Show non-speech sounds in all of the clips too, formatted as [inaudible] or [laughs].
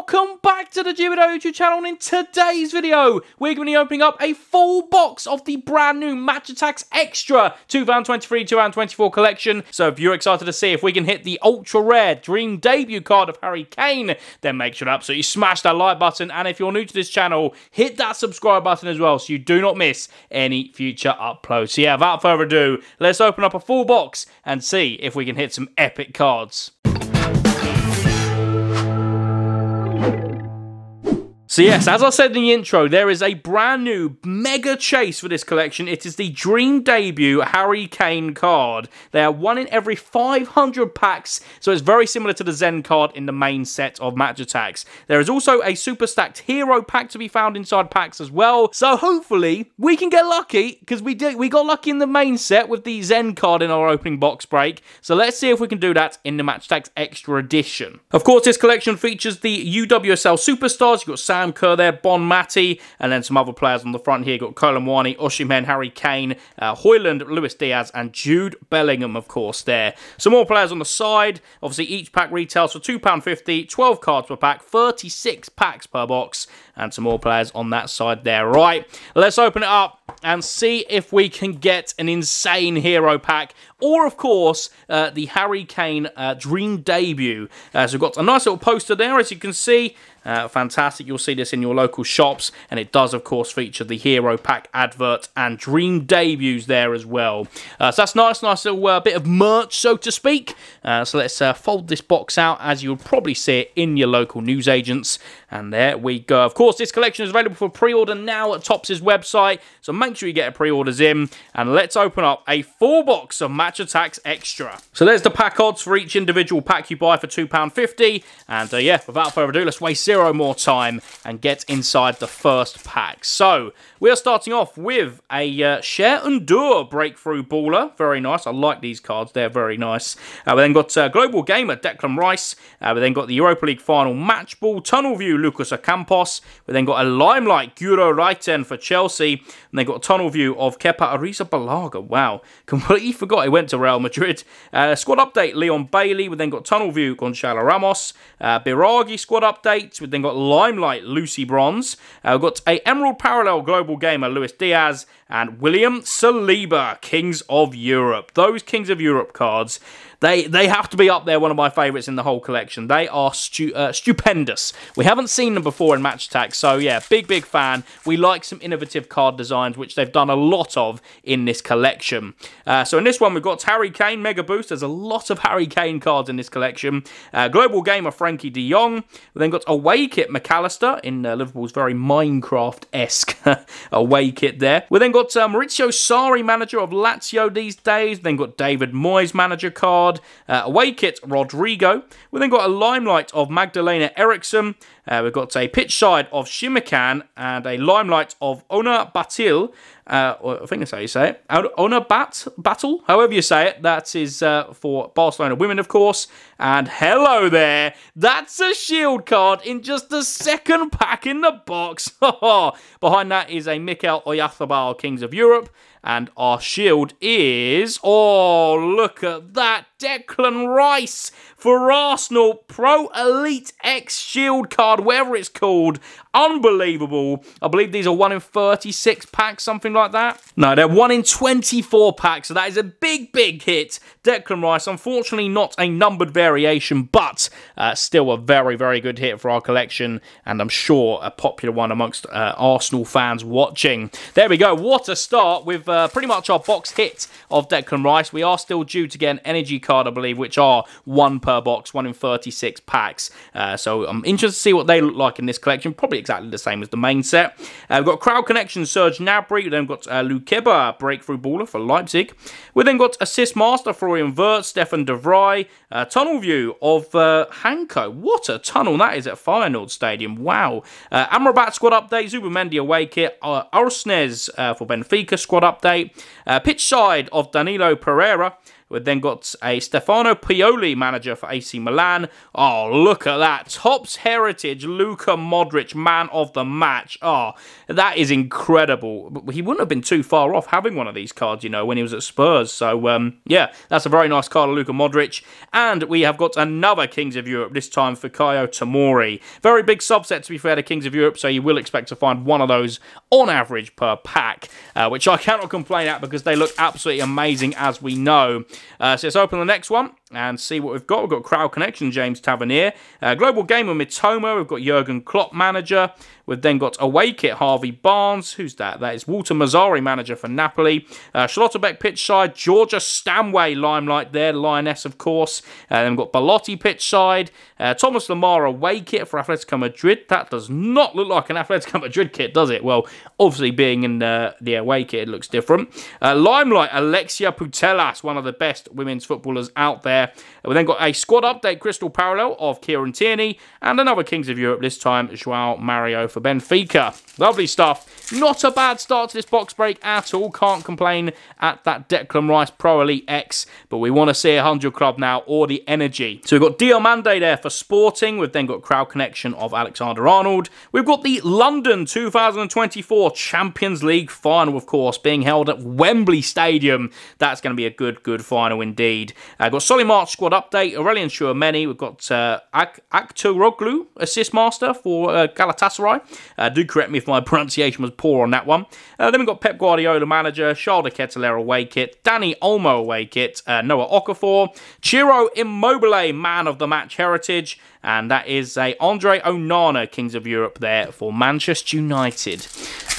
welcome back to the Jubido YouTube channel and in today's video we're going to be opening up a full box of the brand new Match Attax Extra 2023-2024 collection. So if you're excited to see if we can hit the ultra rare dream debut card of Harry Kane then make sure to absolutely smash that like button and if you're new to this channel hit that subscribe button as well so you do not miss any future uploads. So yeah without further ado let's open up a full box and see if we can hit some epic cards. So yes, as I said in the intro, there is a brand new mega chase for this collection. It is the Dream Debut Harry Kane card. They are one in every 500 packs, so it's very similar to the Zen card in the main set of Match Attax. There is also a super stacked hero pack to be found inside packs as well. So hopefully we can get lucky because we did we got lucky in the main set with the Zen card in our opening box break. So let's see if we can do that in the Match Attax Extra Edition. Of course, this collection features the UWCL superstars. You've got Sam Sam Kerr there, Bonmati, and then some other players on the front here. Got Kolo Muani, Osimhen, Harry Kane, uh, Højlund, Luis Diaz, and Jude Bellingham, of course, there. Some more players on the side. Obviously, each pack retails for £2.50, 12 cards per pack, 36 packs per box, and some more players on that side there. Right, let's open it up and see if we can get an insane hero pack or of course uh, the Harry Kane uh, dream debut. Uh, so we've got a nice little poster there as you can see. Uh, fantastic, you'll see this in your local shops and it does of course feature the hero pack advert and dream debuts there as well. Uh, so that's nice, nice little uh, bit of merch so to speak. so let's fold this box out as you'll probably see it in your local newsagents. And there we go. Of course, this collection is available for pre-order now at Topps' website, so make sure you get a pre-orders in. And let's open up a full box of Match Attax Extra. So there's the pack odds for each individual pack you buy for £2.50. And uh, yeah, without further ado, let's waste zero more time and get inside the first pack. So we are starting off with a uh, Cher Ndour Breakthrough Baller. Very nice. I like these cards. They're very nice. Uh, we then got uh, Global Gamer Declan Rice. Uh, we then got the Europa League Final Match Ball Tunnel View Lucas Ocampos. We then got a Limelight Guro Reiten for Chelsea. And they got a tunnel view of Kepa Arrizabalaga. Wow. [laughs] Completely forgot he went to Real Madrid. Uh, squad update Leon Bailey. We then got tunnel view Gonzalo Ramos. Uh, Biraghi squad update. We then got Limelight Lucy Bronze. Uh, we've got a Emerald Parallel Global Gamer Luis Diaz and William Saliba, Kings of Europe. Those Kings of Europe cards they they have to be up there, one of my favourites in the whole collection. They are stu uh, stupendous. We haven't seen them before in Match Attax, so yeah, big, big fan. We like some innovative card designs, which they've done a lot of in this collection. Uh, so in this one, we've got Harry Kane Mega Boost. There's a lot of Harry Kane cards in this collection. Uh, Global Gamer Frenkie de Jong. We then got Away Kit Mac Allister in uh, Liverpool's very Minecraft-esque [laughs] away kit there. We then got uh, Maurizio Sarri, manager of Lazio these days. Then got David Moyes manager card card. Uh, away kit, Rodrigo. We've then got a limelight of Magdalena Eriksson. Uh, we've got a pitch side of Shimikan and a limelight of Ona Batlle. Uh, I think that's how you say it. Ona Bat Battle, however you say it. That is uh, for Barcelona women, of course. And hello there. That's a shield card in just the second pack in the box. [laughs] Behind that is a Mikel Oyarzabal Kings of Europe. And our shield is, oh, look at that, Declan Rice for Arsenal Pro Elite X Shield card, whatever it's called. Unbelievable. I believe these are 1 in 36 packs, something like that. No, they're 1 in 24 packs, so that is a big, big hit. Declan Rice, unfortunately not a numbered variation, but uh, still a very, very good hit for our collection, and I'm sure a popular one amongst uh, Arsenal fans watching. There we go. What a start with uh, pretty much our box hit of Declan Rice. We are still due to get an energy card, I believe, which are 1 per box, 1 in 36 packs. Uh, so I'm interested to see what they look like in this collection. Probably exactly the same as the main set. Uh, we've got Crowd Connection, Serge Gnabry. We've then got uh, Lukeba, Breakthrough Baller for Leipzig. We've then got Assist Master, Florian Wirtz, Stefan de Vrij. Uh, tunnel View of uh, Hancko. What a tunnel that is at Feyenoord Stadium. Wow. Uh, Amrabat squad update, Zubimendi away kit, uh, Aursnes uh, for Benfica squad update. Uh, pitch side of Danilo Pereira. We've then got a Stefano Pioli manager for AC Milan. Oh, look at that. Topps Heritage, Luka Modric, man of the match. Oh, that is incredible. He wouldn't have been too far off having one of these cards, you know, when he was at Spurs. So, um, yeah, that's a very nice card of Luka Modric. And we have got another Kings of Europe, this time for Kayo Tomori. Very big subset, to be fair, to Kings of Europe, so you will expect to find one of those on average per pack, uh, which I cannot complain at because they look absolutely amazing as we know. Uh, so let's open the next one and see what we've got. We've got Crowd Connection, James Tavernier. Uh, Global Gamer Mitoma. We've got Jurgen Klopp, manager. We've then got Away Kit, Harvey Barnes. Who's that? That is Walter Mazzarri, manager for Napoli. Uh, Schlotterbeck, pitch side. Georgia Stanway, limelight there. Lioness, of course. Uh, then we've got Belotti, pitch side. Uh, Thomas Lemar, away kit for Atletico Madrid. That does not look like an Atletico Madrid kit, does it? Well, obviously, being in the, the away kit, it looks different. Uh, limelight, Alexia Putellas, one of the best women's footballers out there. We then got a squad update, Crystal Parallel of Kieran Tierney, and another Kings of Europe, this time Joao Mario for Benfica. Lovely stuff. Not a bad start to this box break at all. Can't complain at that Declan Rice Pro Elite X, but we want to see a 100 club now or the energy. So we've got Diomande there for Sporting. We've then got Crowd Connection of Alexander Arnold. We've got the London 2024 Champions League final, of course, being held at Wembley Stadium. That's going to be a good, good final indeed. I've got Solly March squad update, Aurelien Tchouameni. We've got uh, Ak- Aktoroglu, assist master for uh, Galatasaray. Uh, do correct me if my [laughs] pronunciation was poor on that one. Uh, then we've got Pep Guardiola manager, Charles de away kit, Dani Olmo away kit, uh, Noah Okafor, Ciro Immobile man of the match heritage, and that is a Andre Onana Kings of Europe there for Manchester United.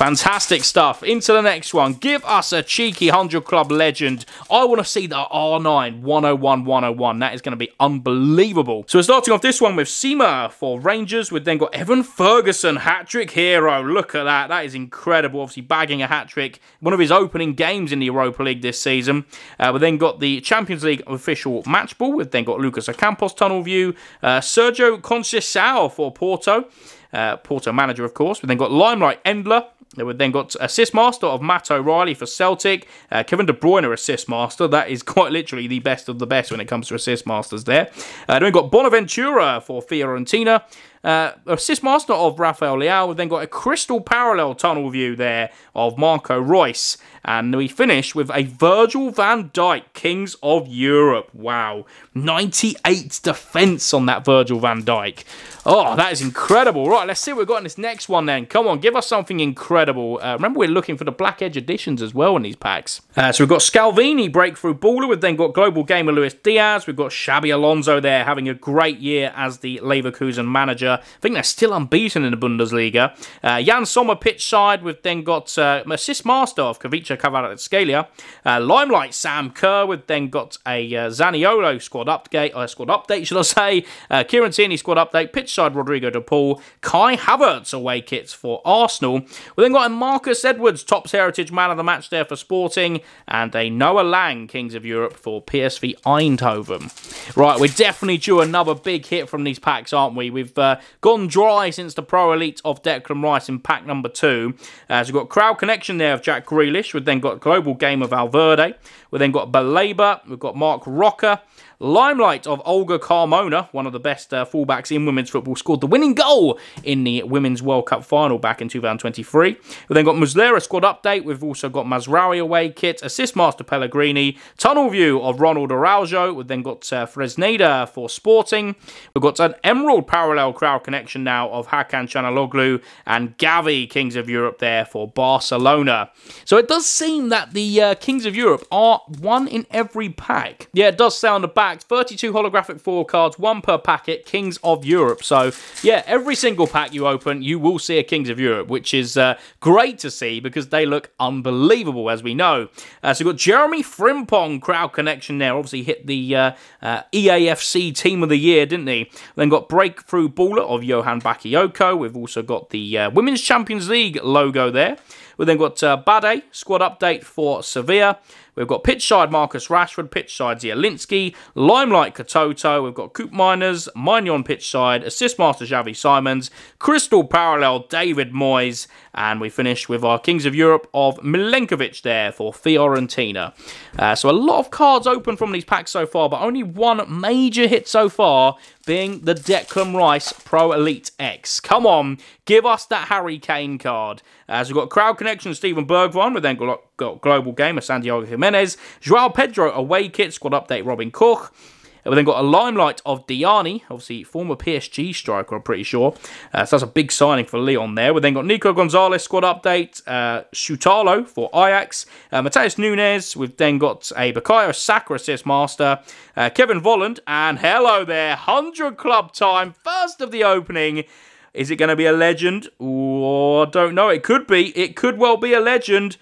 Fantastic stuff. Into the next one. Give us a cheeky 100 Club legend. I want to see the R9 101 101. That is going to be unbelievable. So we're starting off this one with Sima for Rangers. We've then got Evan Ferguson, hat trick hero. Look at that. That is incredible. Obviously, bagging a hat trick. One of his opening games in the Europa League this season. Uh, we've then got the Champions League official match ball. We've then got Lucas Ocampos tunnel view. Uh, Conceição for Porto. Uh, Porto manager, of course. We've then got Limelight Endler. We've then got assist master of Matt O'Riley for Celtic. Uh, Kevin De Bruyne assist master. That is [laughs] quite literally the best of the best when it comes to assist masters there. Uh, then we've got Bonaventura for Fiorentina. Uh, assist master of Rafael Leao. We've then got a crystal parallel tunnel view there of Marco Reus. And we finish with a Virgil van Dijk, Kings of Europe. Wow. 98 defence on that Virgil van Dijk. Oh, that is incredible. Right, let's see what we've got in this next one then. Come on, give us something incredible. Uh, remember, we're looking for the Black Edge editions as well in these packs. Uh, so we've got Scalvini, breakthrough baller. We've then got Global Gamer Luis Diaz. We've got Xabi Alonso there having a great year as the Leverkusen manager. I think they're still unbeaten in the Bundesliga. Uh, Yann Sommer pitch side. We've then got uh, assist master of Khvicha Kvaratskhelia. Uh, Limelight Sam Kerr. We've then got a uh, Zaniolo squad update, uh, squad update, [laughs] should I say. Uh, Kieran Tierney squad update. Pitch side Rodrigo de Paul, Kai Havertz away kits for Arsenal. We then got a Marcus Edwards, Topps Heritage Man of the Match there for Sporting, and a Noah Lang, Kings of Europe for PSV Eindhoven. Right, we're definitely due another big hit from these packs, aren't we? We've uh, gone dry since the Pro Elite of Declan Rice in pack number two. Uh, so we've got Crowd Connection there of Jack Grealish. We've then got Global Game of Valverde. We've then got Baleba. We've got Marc Roca. Limelight of Olga Carmona, one of the best uh, fullbacks in women's football, scored the winning goal in the Women's World Cup final back in 2023. We've then got Muslera squad update. We've also got Mazraoui away kit, assist master Pellegrini, tunnel view of Ronald Araujo. We've then got uh, Fresneda for Sporting. We've got an Emerald parallel crowd connection now of Hakan Çalhanoğlu and Gavi, Kings of Europe there for Barcelona. So it does seem that the uh, Kings of Europe are one in every pack. Yeah, it does sound a back 32 holographic four cards, one per packet, Kings of Europe. So, yeah, every single pack you open, you will see a Kings of Europe, which is uh, great to see because they look unbelievable, as we know. Uh, so, we've got Jeremy Frimpong, crowd connection there. Obviously, hit the uh, uh EAFC Team of the Year, didn't he? Then got Breakthrough Baller of Johan Bakayoko. We've also got the uh, Women's Champions League logo there. We've then got uh, Bade, squad update for Sevilla. We've got pitch side Marcus Rashford, pitch side Zielinski, Limelight Katoto. We've got Coop Miners, Maignan pitch side, assist master Xavi Simons, Crystal Parallel David Moyes, and we finish with our Kings of Europe of Milenkovic there for Fiorentina. Uh, so a lot of cards open from these packs so far, but only one major hit so far being the Declan Rice Pro Elite X. Come on, give us that Harry Kane card. As we've got Crowd Connection, Steven Bergwijn, we've then got, got Global Gamer, Santiago Jimenez, Joao Pedro, Away Kit, Squad Update, Robin Koch, We've then got a limelight of Diani, obviously former PSG striker, I'm pretty sure. Uh, so that's a big signing for Lyon there. We've then got Nico Gonzalez squad update, uh, Shutalo for Ajax, uh, Mateus Nunes. We've then got a Bukayo Saka assist master, uh, Kevin Volland, and hello there, 100 club time, first of the opening. Is it going to be a legend? Oh, I don't know. It could be. It could well be a legend.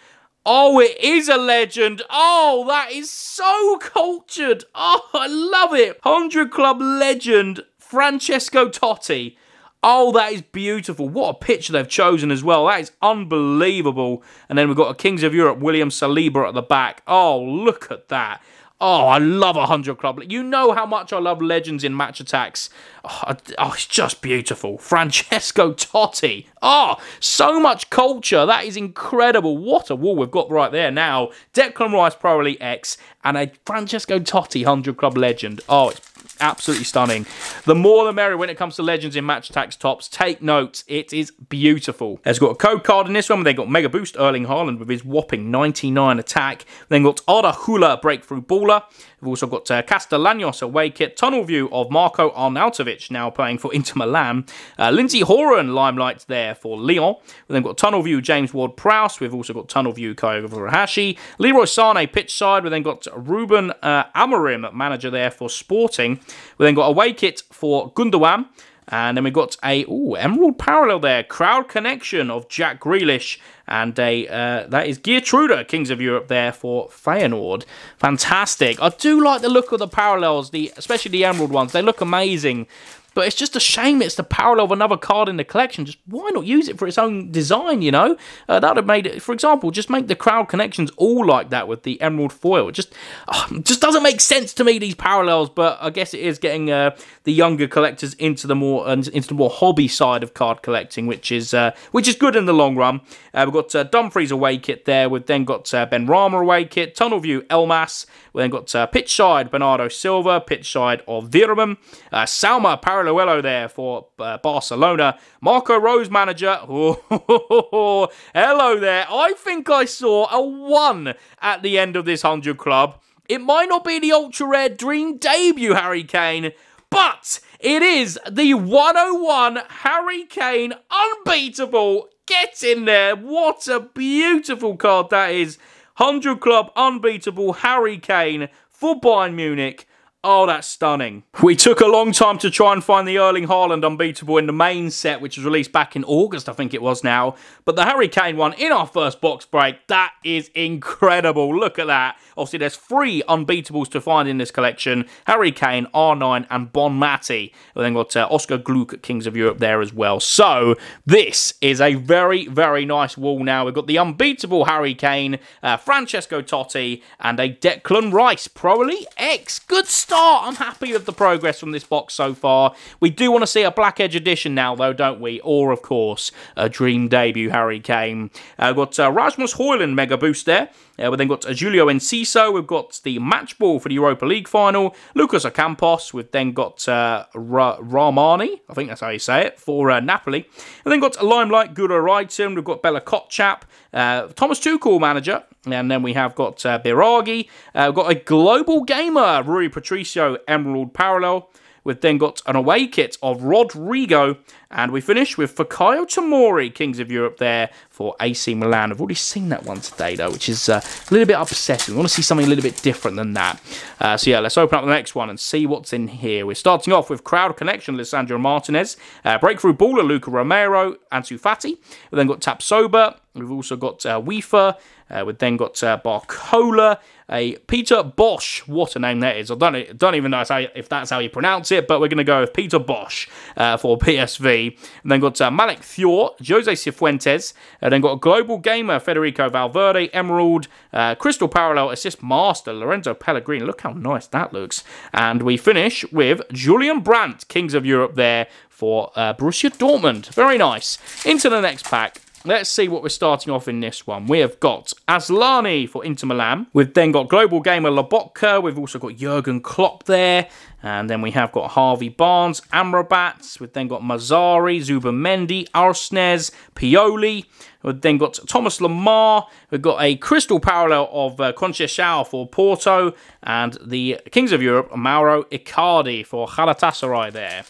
Oh, it is a legend. Oh, that is so cultured. Oh, I love it. 100 Club legend Francesco Totti. Oh, that is beautiful. What a picture they've chosen as well. That is unbelievable. And then we've got a Kings of Europe, William Saliba at the back. Oh, look at that. Oh, I love a 100 Club. You know how much I love legends in Match Attax. Oh, oh, it's just beautiful. Francesco Totti. Oh, so much culture. That is incredible. What a wall we've got right there now. Declan Rice Pro Elite X and a Francesco Totti 100 Club legend. Oh, it's absolutely stunning. The more the merrier when it comes to legends in Match Attax Topps. Take notes, it is beautiful. There's got a code card in this one. They've got Mega Boost Erling Haaland with his whopping 99 attack. Then got Arda Hula Breakthrough Baller. We've also got uh, Castellanos away kit, tunnel view of Marco Arnautovic now playing for [laughs] Inter Milan. Uh, Lindsey Horan limelight there for Lyon. We've then got tunnel view James Ward Prowse. We've also got tunnel view Kyogo Furuhashi. Leroy Sane pitch side. We've then got Ruben uh, Amorim manager there for Sporting. We've then got away kit for Gundogan. And then we've got a ooh, Emerald Parallel there, crowd connection of Jack Grealish, and a uh, that is Geertruida, Kings of Europe there for Feyenoord. Fantastic. I do like the look of the parallels, the especially the Emerald ones. They look amazing. But it's just a shame it's the parallel of another card in the collection. Just why not use it for its own design, you know? Uh, that would have made it, for example, just make the crowd connections all like that with the emerald foil. It just, uh, just doesn't make sense to me, these parallels, but I guess it is getting uh, the younger collectors into the more uh, into the more hobby side of card collecting, which is uh, which is good in the long run. Uh, we've got uh, Dumfries away kit there. We've then got Benrahma away kit, Tunnel View Elmas. We've then got pitch side Bernardo Silva, pitch side of Viraman, Salma Parallel Paralluelo there for uh, Barcelona. Marco Rose manager. [laughs] Hello there. I think I saw a 1 at the end of this 100 club. It might not be the ultra rare dream debut Harry Kane, but it is the 101 Harry Kane unbeatable. Get in there. What a beautiful card that is. 100 club unbeatable Harry Kane for Bayern Munich. Oh, that's stunning. We took a long time to try and find the Erling Haaland unbeatable in the main set, which was released back in August, I think it was now. But the Harry Kane one in our first box break, that is incredible. Look at that. Obviously, there's three unbeatables to find in this collection. Harry Kane, R9, and Bonmati. We then got uh, Oscar Gloukh, Kings of Europe there as well. So, this is a very, very nice wall now. We've got the unbeatable Harry Kane, uh, Francesco Totti, and a Declan Rice. Pro Elite X. Good stuff start. I'm happy with the progress from this box so far. We do want to see a Black Edge edition now, though, don't we? Or, of course, a Dream debut Harry Kane. Uh, got uh, Rasmus Højlund Mega Boost there. Uh, we've then got Julio Enciso. We've got the match ball for the Europa League final. Lucas Ocampos. We've then got uh, Ra- Rrahmani. I think that's how you say it. For uh, Napoli. And then got Limelight Guro Reiten. We've got Bella Kotchap. Uh, Thomas Tuchel manager. And then we have got uh, Biraghi. Uh, we've got a global gamer, Rui Patricio Emerald Parallel. We've then got an away kit of Rodrigo, and we finish with Fikayo Tomori, Kings of Europe, there for AC Milan. I've already seen that one today, though, which is uh, a little bit upsetting. We want to see something a little bit different than that. Uh, so, yeah, let's open up the next one and see what's in here. We're starting off with Crowd Connection, Lisandro Martinez, uh, Breakthrough Baller, Luka Romero, Ansu Fati. We've then got Tapsoba, We've also got uh, Wieffer. Uh, we've then got uh, Barcola, a Peter Bosch. What a name that is. I don't, don't even know if that's how you pronounce it, but we're going to go with Peter Bosch uh, for PSV. And then got uh, Malik Thior, Jose Cifuentes. And then got a Global Gamer, Federico Valverde, Emerald, uh, Crystal Parallel, Assist Master, Lorenzo Pellegrini. Look how nice that looks. And we finish with Julian Brandt, Kings of Europe there for uh, Borussia Dortmund. Very nice. Into the next pack. Let's see what we're starting off in this one. We have got Asllani for Inter Milan. We've then got Global Gamer Lobotka. We've also got Jurgen Klopp there. And then we have got Harvey Barnes, Amrabat. We've then got Mazzarri, Zubimendi, Aursnes, Pioli. We've then got Thomas Lemar. We've got a crystal parallel of uh, Conceição for Porto. And the Kings of Europe, Mauro Icardi for Galatasaray there.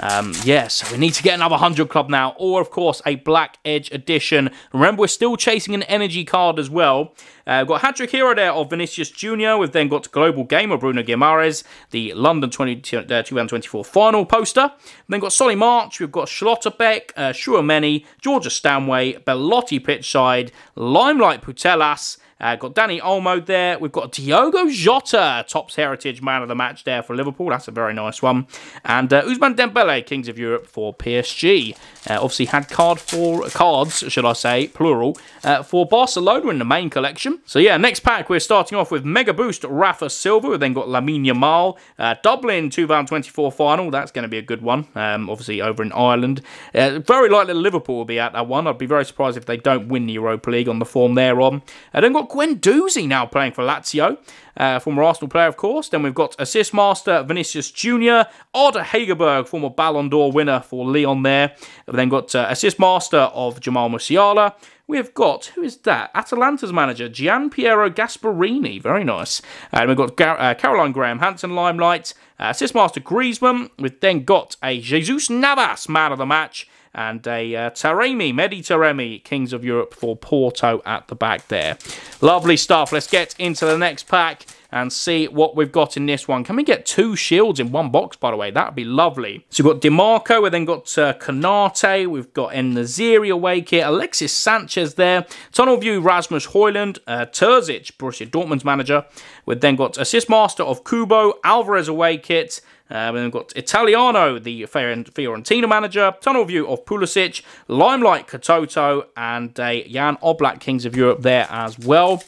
Um, yes, we need to get another 100 club now, or of course a Black Edge edition. Remember, we're still chasing an energy card as well. Uh, we've got hat-trick hero there of Vinicius Jr. We've then got Global Gamer Bruno Guimaraes, the London 20, uh, 2024 final poster. We've then got Solly March, we've got Schlotterbeck, uh, Tchouameni, Georgia Stanway, Belotti pitchside, Limelight Putellas, uh, got Dani Olmo there. We've got Diogo Jota, Topps Heritage Man of the Match there for Liverpool. That's a very nice one. And uh, Ousmane Dembele, Kings of Europe for PSG. Uh, obviously had card for cards, should I say, plural, uh, for Barcelona in the main collection. So yeah, next pack we're starting off with Mega Boost Rafa Silva. We've then got Lamine Yamal. Uh, Dublin 2024 final. That's going to be a good one. Um, obviously over in Ireland. Uh, very likely Liverpool will be at that one. I'd be very surprised if they don't win the Europa League on the form they're on. Then got Guendouzi now playing for Lazio. Uh, former Arsenal player, of course. Then we've got assist master Vinicius Jr., Ada Hegerberg, former Ballon d'Or winner for Lyon there. We've then got uh, assist master of Jamal Musiala. We've got, who is that? Atalanta's manager, Gian Piero Gasperini. Very nice. And we've got Gar- uh, Caroline Graham Hansen Limelight, uh, assist master Griezmann. We've then got a Jesus Navas man of the match and a uh, Taremi, Mehdi Taremi, Kings of Europe for Porto at the back there. Lovely stuff. Let's get into the next pack and see what we've got in this one. Can we get two shields in one box, by the way? That would be lovely. So we've got Dimarco, we've then got uh, we've got En-Nesyri away kit, Alexis Sanchez there, Tunnel View Rasmus Højlund, uh, Terzic, Borussia Dortmund's manager. We've then got Assist Master of Kubo, Alvarez away kit, uh, we've got Italiano, the Fiorentina manager, Tunnel View of Pulisic, Limelight Katoto, and a Jan Oblak Kings of Europe there as well.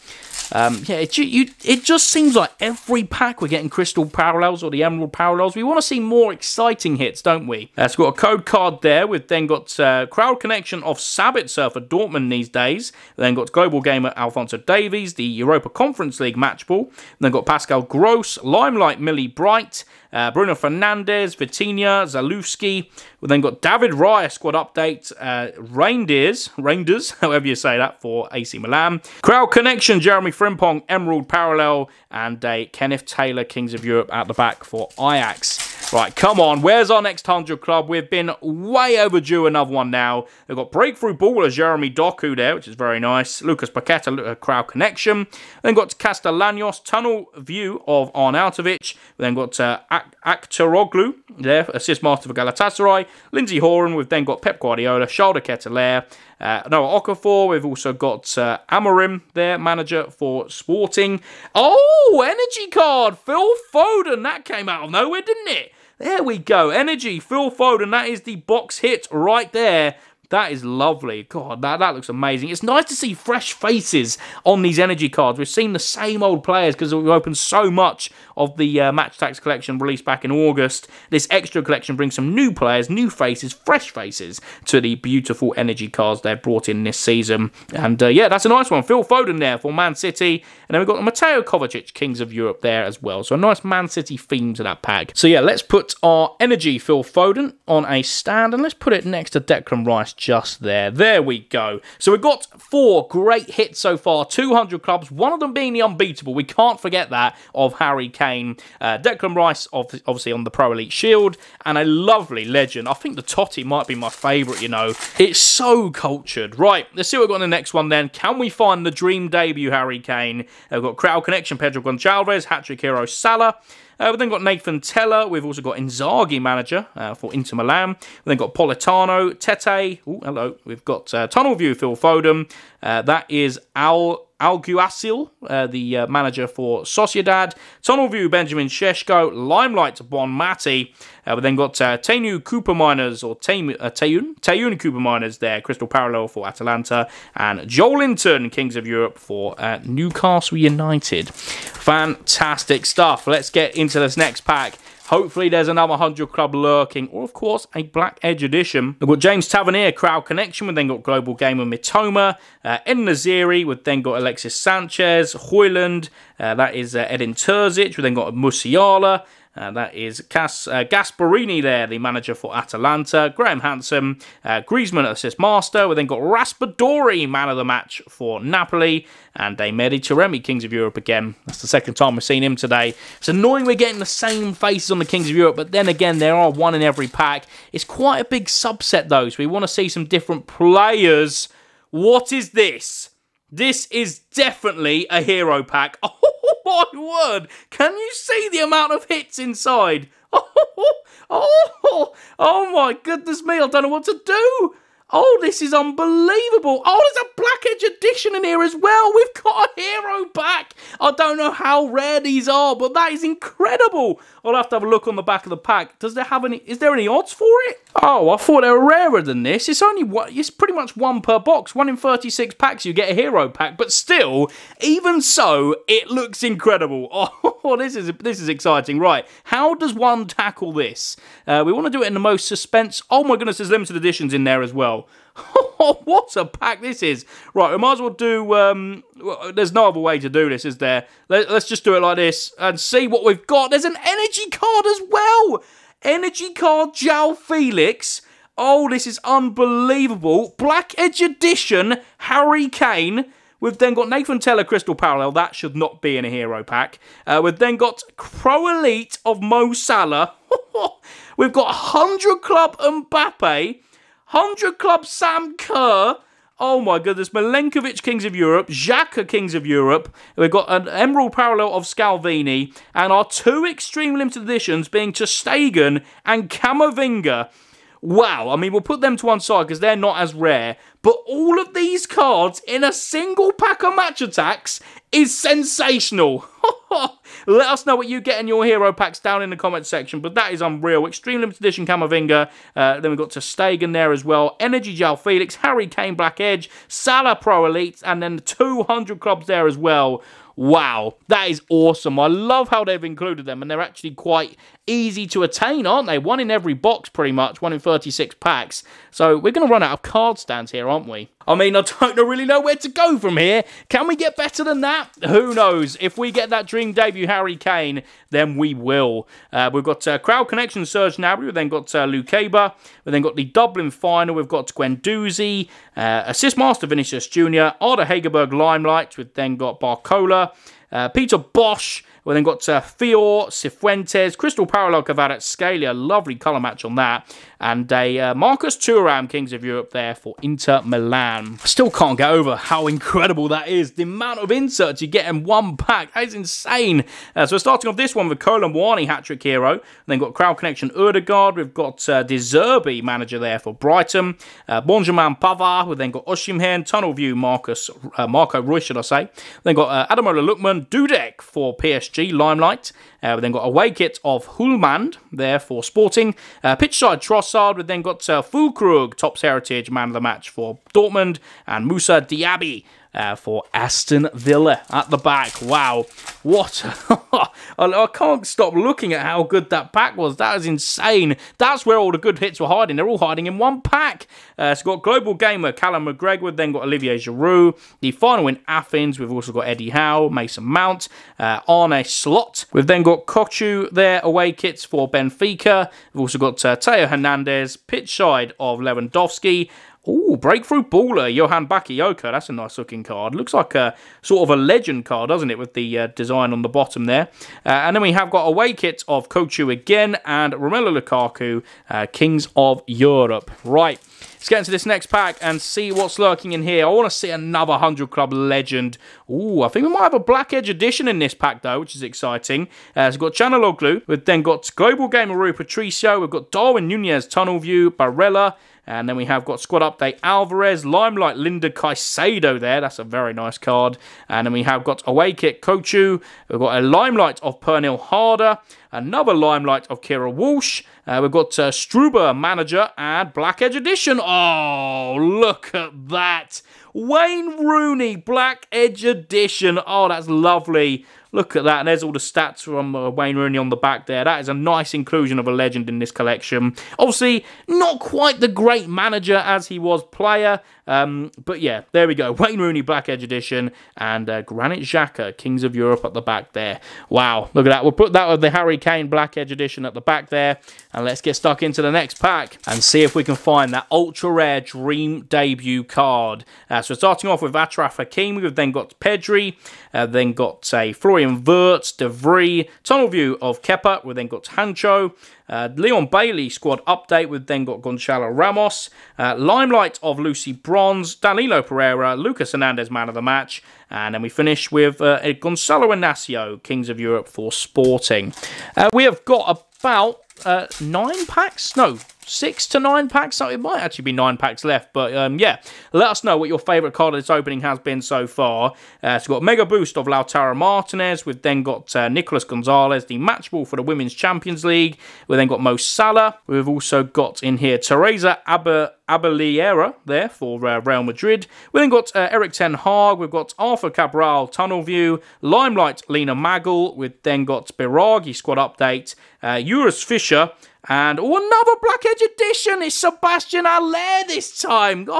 Um, yeah, it, you, it just seems like every pack we're getting crystal parallels or the emerald parallels. We want to see more exciting hits, don't we? Uh, we've got a code card there. We've then got uh, crowd connection of Sabitzer for Dortmund these days. Then got global gamer Alphonso Davies, the Europa Conference League match ball. Then got Pascal Gross, Limelight Millie Bright, uh, Bruno Fernandes, Vitinha, Zalewski. We've then got David Raya squad update, uh, Reindeers, Rangers, [laughs] however you say that, for AC Milan. Crowd Connection, Jeremy Frimpong, Emerald Parallel, and a Kenneth Taylor, Kings of Europe at the back for Ajax. Right, come on. Where's our next 100 club? We've been way overdue another one now. They've got Breakthrough Baller, Jeremy Doku there, which is very nice. Lucas Paqueta, uh, Crowd Connection. Then got Castellanos, Tunnel View of Arnautovic. Then got uh, Akteroglu there, assist master for Galatasaray. Lindsey Horan. We've then got Pep Guardiola, Charles Ketelaere. Uh, Noah Okafor, we've also got uh, Amorim there, manager for Sporting. Oh, energy card, Phil Foden. That came out of nowhere, didn't it? There we go. Energy, Phil Foden. That is the box hit right there that is lovely. God, that, that looks amazing. It's nice to see fresh faces on these energy cards. We've seen the same old players because we've opened so much of the uh, Match Attax collection released back in August. This extra collection brings some new players, new faces, fresh faces to the beautiful energy cards they've brought in this season. And uh, yeah, that's a nice one. Phil Foden there for Man City. And then we've got the Mateo Kovacic, Kings of Europe there as well. So a nice Man City theme to that pack. So yeah, let's put our energy Phil Foden on a stand and let's put it next to Declan Rice just there. There we go. So we've got four great hits so far, 200 clubs, one of them being the unbeatable. We can't forget that of Harry Kane. Uh, Declan Rice, obviously on the Pro Elite Shield, and a lovely legend. I think the Totti might be my favourite, you know. It's so cultured. Right, let's see what we've got in the next one then. Can we find the dream debut Harry Kane? We've got Crowd Connection, Pedro Gonçalves, Hat-trick Hero Salah. Uh, we've then got Nathan Tella. We've also got Inzaghi, manager uh, for Inter Milan. We've then got Politano, Tete. Oh, hello. We've got uh, Tunnel View, Phil Foden. Uh, that is Al Alguacil, uh, the uh, manager for Sociedad. Tunnel View, Benjamin Sesko. Limelight, Bonmati. Uh, we then got uh, Tainu Koopmeiners, or Tayun, uh, Tayun Koopmeiners there, Crystal Parallel for Atalanta. And Joelinton, Kings of Europe for uh, Newcastle United. Fantastic stuff. Let's get into this next pack. Hopefully, there's another 100 Club lurking, or of course, a Black Edge edition. We've got James Tavernier, Crowd Connection. We've then got Global Gamer Mitoma, uh, En-Nesyri. We've then got Alexis Sanchez, Højlund. Uh, that is uh, Edin Terzic. We've then got Musiala. Uh, that is Cas- uh, Gasperini there, the manager for Atalanta. Graham Hansen, uh, Griezmann assist master. We then got Raspadori, man of the match for Napoli. And Mehdi Taremi, Kings of Europe again. That's the second time we've seen him today. It's annoying we're getting the same faces on the Kings of Europe, but then again, there are one in every pack. It's quite a big subset though, so we want to see some different players. What is this? This is definitely a hero pack. Oh my word! Can you see the amount of hits inside? [laughs] Oh, oh, oh, oh my goodness me! I don't know what to do. Oh, this is unbelievable. Oh, there's a Black Edge edition in here as well. We've got a hero pack. I don't know how rare these are, but that is incredible. I'll have to have a look on the back of the pack. Does there have any, is there any odds for it? Oh, I thought they were rarer than this. It's only one, it's pretty much one per box. One in 36 packs, you get a hero pack. But still, even so, it looks incredible. [laughs] Oh, this is, this is exciting. Right, how does one tackle this? Uh, we want to do it in the most suspense. Oh my goodness, there's limited editions in there as well. [laughs] what a pack this is. Right, we might as well do... Um, well, there's no other way to do this, is there? Let, let's just do it like this and see what we've got. There's an energy card as well. Energy card João Felix. Oh, this is unbelievable. Black Edge Edition Harry Kane. We've then got Nathan Tella Crystal Parallel. That should not be in a hero pack. Uh, we've then got Pro Elite of Mo Salah. [laughs] We've got 100 Club Mbappe. 100 Club Sam Kerr. Oh my goodness, Milenkovic Kings of Europe, Xhaka Kings of Europe. We've got an Emerald Parallel of Scalvini, and our two extreme limited editions being ter Stegen and Camavinga. Wow, I mean, we'll put them to one side because they're not as rare, but all of these cards in a single pack of Match Attax is sensational. [laughs] Let us know what you get in your hero packs down in the comment section, but that is unreal. Extreme Limited Edition Camavinga. Uh, then we've got to Stegen there as well. Energy Gel Felix, Harry Kane Black Edge, Salah Pro Elite, and then the 200 clubs there as well. Wow, that is awesome. I love how they've included them, and they're actually quite easy to attain, aren't they? One in every box, pretty much, one in 36 packs. So we're going to run out of card stands here, aren't we? I mean, I don't [laughs] really know where to go from here. Can we get better than that? Who knows? If we get that dream debut Harry Kane, then we will. Uh, we've got uh, Crowd Connection Serge Gnabry. We've then got uh, Lukeba. We've then got the Dublin final. We've got Guendouzi, uh, Assist Master Vinicius Jr., Ada Hegerberg Limelight. We've then got Barcola, uh, Peter Bosch. We then got uh, Fior, Cifuentes, Crystal Parallel Kvaratskhelia, lovely colour match on that, and a uh, Marcus Thuram, Kings of Europe there for Inter Milan. Still can't get over how incredible that is. The amount of inserts you get in one pack, that is insane. Uh, so we're starting off this one with Kolo Muani, hat-trick hero, And then got Crowd Connection Odegaard, we've got uh, De Zerbi, manager there for Brighton, uh, Benjamin Pavard, we've then got Osimhen, Tunnel View, Marcus, uh, Marco Roy, should I say, then got uh, Ademola Lookman, Dudek for PSG, Limelight. Uh, we then got a away kit of Hjulmand there for Sporting. Uh, pitchside Trossard. We then got uh, Füllkrug, Topps Heritage, man of the match for Dortmund. And Musa Diaby uh, for Aston Villa at the back. Wow, what? [laughs] I can't stop looking at how good that pack was. That is insane. That's where all the good hits were hiding. They're all hiding in one pack. Uh, so got Global Gamer, Callum McGregor, then got Olivier Giroud. The final in Athens, we've also got Eddie Howe, Mason Mount, uh, Arne Slot. We've then got Kökçü there, away kits for Benfica. We've also got uh, Theo Hernandez, pitch side of Lewandowski. Oh, breakthrough baller, Johan Bakayoko. That's a nice looking card. Looks like a sort of a legend card, doesn't it, with the uh, design on the bottom there. Uh, and then we have got away kit of Kökçü again and Romelu Lukaku, uh, Kings of Europe. Right. Let's get into this next pack and see what's lurking in here. I want to see another 100 Club legend. Ooh, I think we might have a Black Edge edition in this pack, though, which is exciting. Uh, so we've got Calhanoglu. We've then got Global Gamer Rui Patricio. We've got Darwin Nunez, Tunnel View, Barella. And then we have got squad update Alvarez, Limelight, Linda Caicedo there. That's a very nice card. And then we have got away kit Kökçü. We've got a Limelight of Pernille Harder. Another Limelight of Keira Walsh. Uh, we've got uh, Struber, Manager, and Black Edge Edition. Oh, look at that. Wayne Rooney, Black Edge Edition. Oh, that's lovely. Look at that. And there's all the stats from uh, Wayne Rooney on the back there. That is a nice inclusion of a legend in this collection. Obviously, not quite the great manager as he was player. Um, but yeah, there we go. [laughs] Wayne Rooney Black Edge Edition and uh, Granit Xhaka, Kings of Europe at the back there. Wow, look at that. We'll put that with the Harry Kane Black Edge Edition at the back there. And let's get stuck into the next pack and see if we can find that ultra rare dream debut card. Uh, so starting off with Achraf Hakimi, we've then got Pedri, uh, then got, say, Florian Wirtz, De Vrij, Tunnel View of Kepa, we've then got Hancko, uh, Leon Bailey squad update. We've then got Gonzalo Ramos, uh, Limelight of Lucy Bronze, Danilo Pereira, Lucas Hernandez man of the match, and then we finish with uh, Gonzalo Inacio, Kings of Europe for Sporting. Uh, we have got about uh, nine packs? No, six to nine packs. So it might actually be nine packs left. But um, yeah, let us know what your favourite card of this opening has been so far. Uh, so we've got Mega Boost of Lautaro Martinez. We've then got uh, Nicolas Gonzalez, the match ball for the Women's Champions League. We've then got Mo Salah. We've also got in here Teresa Aber Abelleira there for uh, Real Madrid. We've then got uh, Erik Ten Hag. We've got Arthur Cabral, Tunnel View, Limelight, Lena Magel. We've then got Biraghi squad update, uh, Urs Fischer, and oh, another Black Edge edition. It's Sebastian Haller this time. [laughs]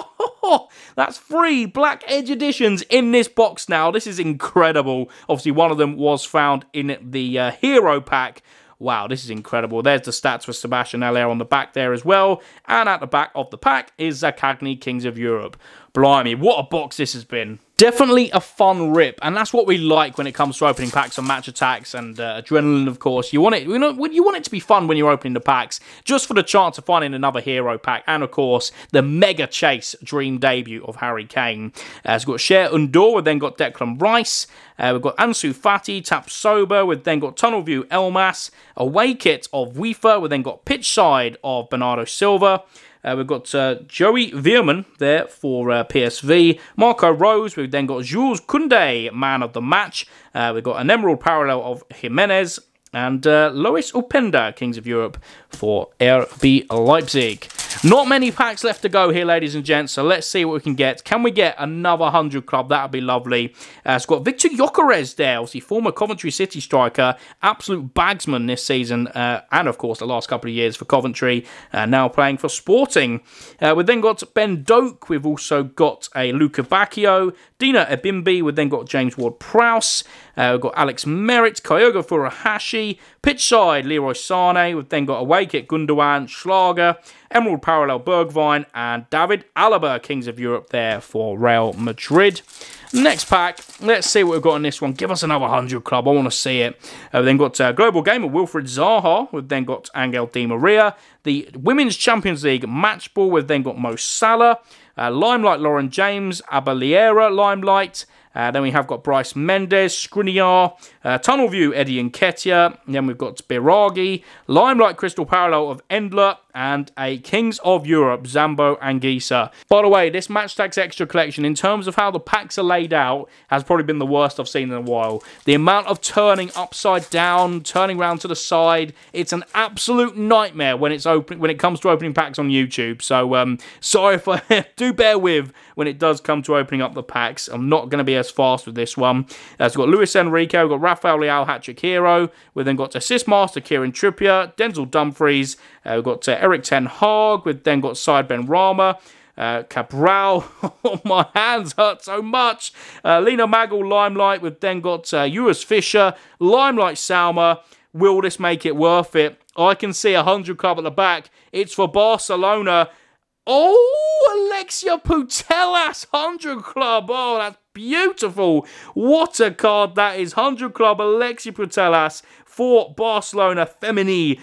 Oh, that's three Black Edge editions in this box now. This is incredible. Obviously, one of them was found in the uh, Hero Pack. Wow, this is incredible. There's the stats for Sebastian Haller on the back there as well. And at the back of the pack is Zaccagni, Kings of Europe. Blimey, what a box this has been. Definitely a fun rip, and that's what we like when it comes to opening packs and Match Attax and uh, Adrenalyn. Of course, you want it. You know, you want it to be fun when you're opening the packs, just for the chance of finding another hero pack, and of course the mega chase dream debut of Harry Kane. Uh, got Cher Ndour, we've then got Declan Rice, uh, we've got Ansu Fati, Tapsoba, we've then got Tunnel View Elmas, away kit of Wieffer, we've then got pitch side of Bernardo Silva. Uh, we've got uh, Joey Veerman there for uh, PSV. Marco Rose. We've then got Jules Koundé, man of the match. Uh, we've got an emerald parallel of Jimenez. And uh, Lois Openda, Kings of Europe, for RB Leipzig. Not many packs left to go here, ladies and gents, so let's see what we can get. Can we get another 100 club? That would be lovely. Uh, it's got Viktor Gyökeres there, obviously former Coventry City striker, absolute bagsman this season, uh, and of course the last couple of years for Coventry, uh, now playing for Sporting. Uh, we've then got Ben Doak, we've also got a Luca Bacchio, Dina Ebimbe, we've then got James Ward-Prowse, uh, we've got Alex Meret, Kyogo Furuhashi, pitch side Leroy Sane, we've then got away kit Gundogan, Schlager, Emerald Parallel Bergwijn, and David Alaba, Kings of Europe there for Real Madrid. Next pack, let's see what we've got in this one. Give us another 100 club. I want to see it. Uh, we've then got uh, Global Gamer Wilfried Zaha. We've then got Angel Di Maria. The Women's Champions League match ball. We've then got Mo Salah. Uh, Limelight Lauren James. Abelleira Limelight. Uh, then we have got Bryce Mendes, Skriniar, uh, Tunnel View, Eddie Nketiah. Then we've got Biraghi, Limelight Crystal Parallel of Endler, and a Kings of Europe, Zambo Anguissa. By the way, this Match Extra collection, in terms of how the packs are laid out, has probably been the worst I've seen in a while. The amount of turning upside down, turning around to the side, it's an absolute nightmare when it's open when it comes to opening packs on YouTube. So um, sorry if I [laughs] do bear with when it does come to opening up the packs. I'm not going to be as fast with this one. Uh, we've got Luis Enrique, got Rafael Leao, Hattrick Hero. We've then got Assist Master Kieran Trippier, Denzel Dumfries. Uh, we've got uh, Erik Ten Hag. We've then got Said Benrahma. Uh, Cabral, [laughs] oh, my hands hurt so much. Uh, Lena Limelight. We've then got uh, Urs Fischer, Limelight Salma. Will this make it worth it? I can see a 100 club at the back. It's for Barcelona. Oh, Alexia Putellas, 100 club. Oh, that's beautiful. What a card that is. 100 club, Alexia Putellas for Barcelona Femení.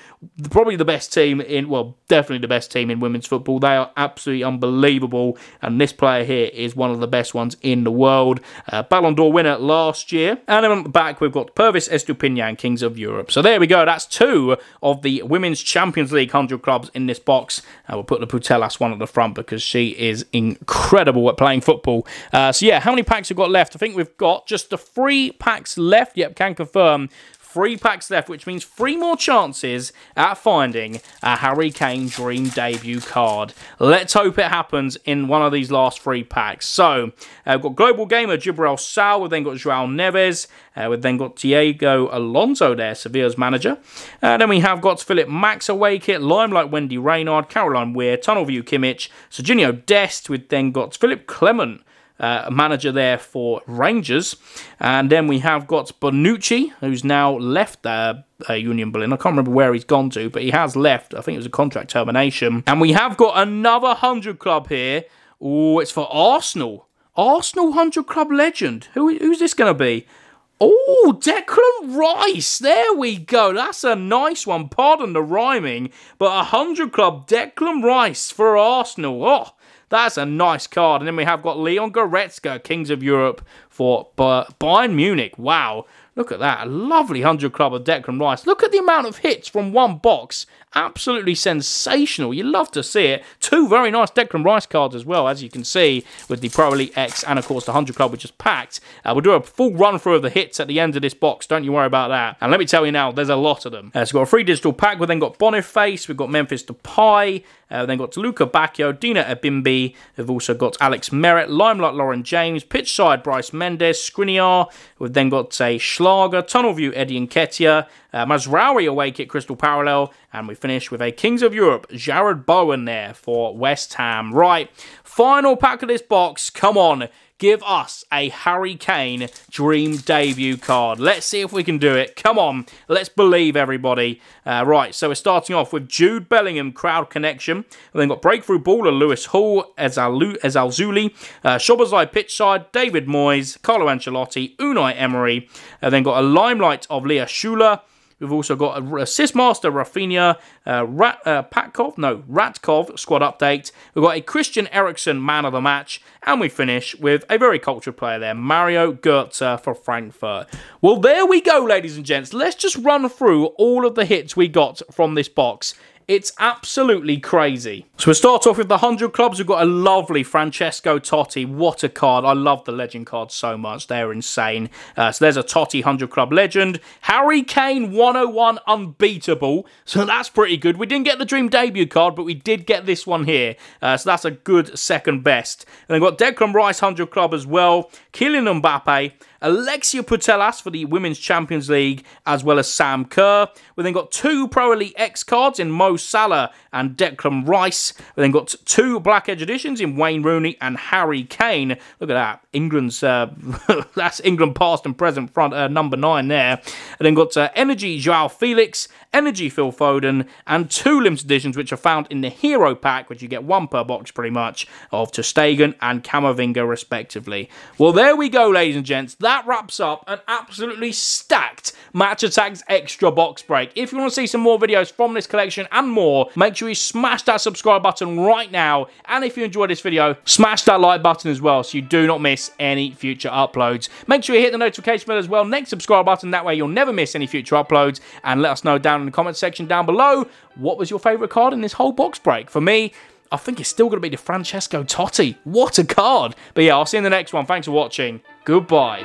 Probably the best team in, well, definitely the best team in women's football. They are absolutely unbelievable. And this player here is one of the best ones in the world. Uh, Ballon d'Or winner last year. And on the back, we've got Pervis Estupiñán, Kings of Europe. So there we go. That's two of the Women's Champions League 100 clubs in this box. Uh, we'll put the Putellas one at the front because she is incredible at playing football. Uh, so yeah, how many packs have got left? I think we've got just the three packs left. Yep, can confirm three packs left, which means three more chances at finding a Harry Kane Dream debut card. Let's hope it happens in one of these last three packs. So, uh, we've got Global Gamer, Gibril Sal, we've then got Joao Neves, uh, we've then got Diego Alonso there, Sevilla's manager. Uh, then we have got Philipp Max away kit, Limelight Wendy Renard, Caroline Weir, Tunnel View Kimmich, Serginho Dest, we've then got Philippe Clement, uh, manager there for Rangers. And then we have got Bonucci, who's now left uh, Union Berlin. I can't remember where he's gone to, but he has left. I think it was a contract termination. And we have got another 100 club here. Oh, it's for Arsenal. Arsenal 100 club legend. Who, who's this going to be? Oh, Declan Rice. There we go. That's a nice one. Pardon the rhyming, but a 100 club Declan Rice for Arsenal. Oh, that's a nice card. And then we have got Leon Goretzka, Kings of Europe for Bayern Munich. Wow. Look at that. A lovely 100 club of Declan Rice. Look at the amount of hits from one box absolutely sensational. You love to see it. Two very nice Declan Rice cards as well, as you can see with the Pro Elite X and, of course, the 100 Club, which is packed. Uh, we'll do a full run through of the hits at the end of this box. Don't you worry about that. And let me tell you now, there's a lot of them. Uh, so we've got a free digital pack. We've then got Boniface. We've got Memphis Depay. Uh, then got Luca Bacchio, Dina Ebimbe. We've also got Alex Meret, Limelight Lauren James, Pitchside Bryce Mendes, Skriniar. We've then got, a say, Schlager, Tunnel View Eddie Nketiah, uh, Mazraoui awake at Crystal Parallel, and we finish with a Kings of Europe, Jarrod Bowen there for West Ham. Right, final pack of this box. Come on, give us a Harry Kane dream debut card. Let's see if we can do it. Come on, let's believe everybody. Uh, right, so we're starting off with Jude Bellingham, Crowd Connection. We've then got Breakthrough Baller, Lewis Hall, Ezzalzouli, uh, Szoboszlai Pitchside, David Moyes, Carlo Ancelotti, Unai Emery. And then got a Limelight of Lea Schüller, We've also got a assist master Rafinha, uh, Rat, uh, Patkov, no, Ratkov squad update. We've got a Christian Eriksen man of the match, and we finish with a very cultured player there, Mario Götze for Frankfurt. Well, there we go, ladies and gents. Let's just run through all of the hits we got from this box. It's absolutely crazy. So we start off with the 100 clubs. We've got a lovely Francesco Totti. What a card. I love the legend cards so much. They're insane. Uh, so there's a Totti 100 club legend. Harry Kane 101 unbeatable. So that's pretty good. We didn't get the dream debut card, but we did get this one here. Uh, so that's a good second best. And then got Declan Rice 100 club as well. Kylian Mbappe. Alexia Putellas for the Women's Champions League, as well as Sam Kerr. We then got two Pro Elite X cards in Mo Salah and Declan Rice. We then got two Black Edge editions in Wayne Rooney and Harry Kane. Look at that. England's, uh, [laughs] that's England past and present front, uh, number nine there. And then got uh, Energy Joao Felix, Energy Phil Foden, and two limited editions which are found in the Hero Pack, which you get one per box pretty much, of ter Stegen and Camavinga respectively. Well, there we go, ladies and gents. That wraps up an absolutely stacked Match Attax Extra box break. If you want to see some more videos from this collection and more, make sure you smash that subscribe button right now. And if you enjoyed this video, smash that like button as well so you do not miss any future uploads. Make sure you hit the notification bell as well, next subscribe button, that way you'll never miss any future uploads. And let us know down in the comment section down below what was your favourite card in this whole box break. For me, I think it's still going to be the Francesco Totti. What a card. But yeah, I'll see you in the next one. Thanks for watching. Goodbye.